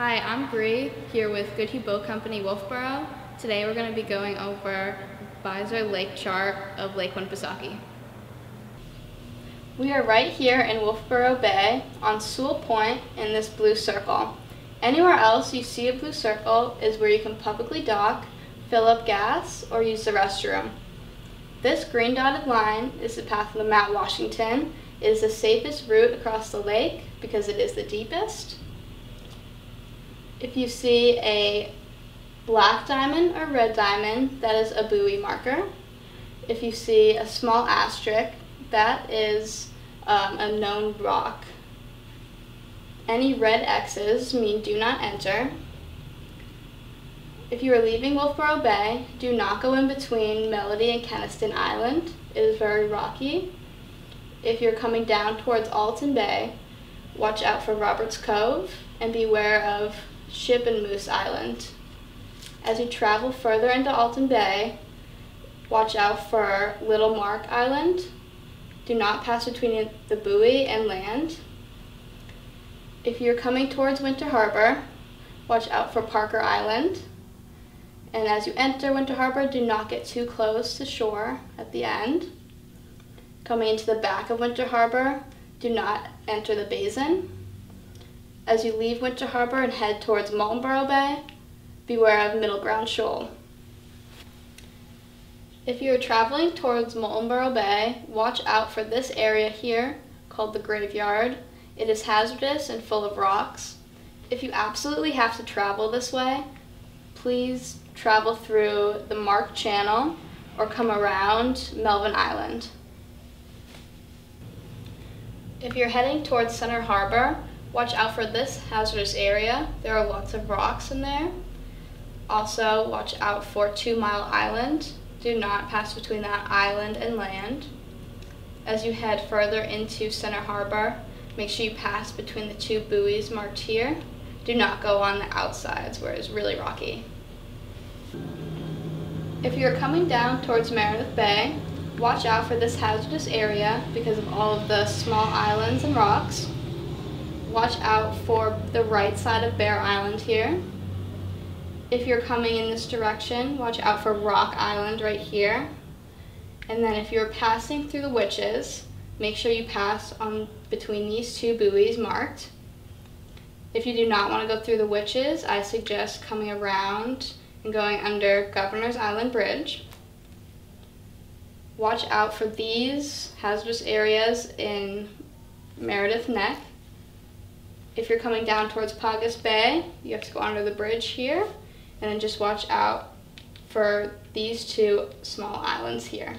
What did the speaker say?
Hi, I'm Bree here with Goodhue Boat Company Wolfeboro. Today we're going to be going over Bizer Lake chart of Lake Winnipesaukee. We are right here in Wolfeboro Bay on Sewall Point in this blue circle. Anywhere else you see a blue circle is where you can publicly dock, fill up gas, or use the restroom. This green dotted line is the path of the Mount Washington. It is the safest route across the lake because it is the deepest. If you see a black diamond or red diamond, that is a buoy marker. If you see a small asterisk, that is um, a known rock. Any red X's mean do not enter. If you are leaving Wolfeboro Bay, do not go in between Melody and Keniston Island. It is very rocky. If you're coming down towards Alton Bay, watch out for Roberts Cove and beware of Ship and Moose Island. As you travel further into Alton Bay, watch out for Little Mark Island. Do not pass between the buoy and land. If you're coming towards Winter Harbor, watch out for Parker Island. And as you enter Winter Harbor, do not get too close to shore at the end. Coming into the back of Winter Harbor, do not enter the basin. As you leave Winter Harbor and head towards Moultonborough Bay, beware of Middle Ground Shoal. If you are traveling towards Moultonborough Bay, watch out for this area here called the Graveyard. It is hazardous and full of rocks. If you absolutely have to travel this way, please travel through the Mark Channel or come around Melvin Island. If you're heading towards Center Harbor, Watch out for this hazardous area. There are lots of rocks in there. Also, watch out for Two Mile Island. Do not pass between that island and land. As you head further into Center Harbor, make sure you pass between the two buoys marked here. Do not go on the outsides where it's really rocky. If you're coming down towards Meredith Bay, watch out for this hazardous area because of all of the small islands and rocks watch out for the right side of Bear Island here. If you're coming in this direction, watch out for Rock Island right here. And then if you're passing through the witches, make sure you pass on between these two buoys marked. If you do not want to go through the witches, I suggest coming around and going under Governor's Island Bridge. Watch out for these hazardous areas in Meredith Neck. If you're coming down towards Paugus Bay, you have to go under the bridge here, and then just watch out for these two small islands here.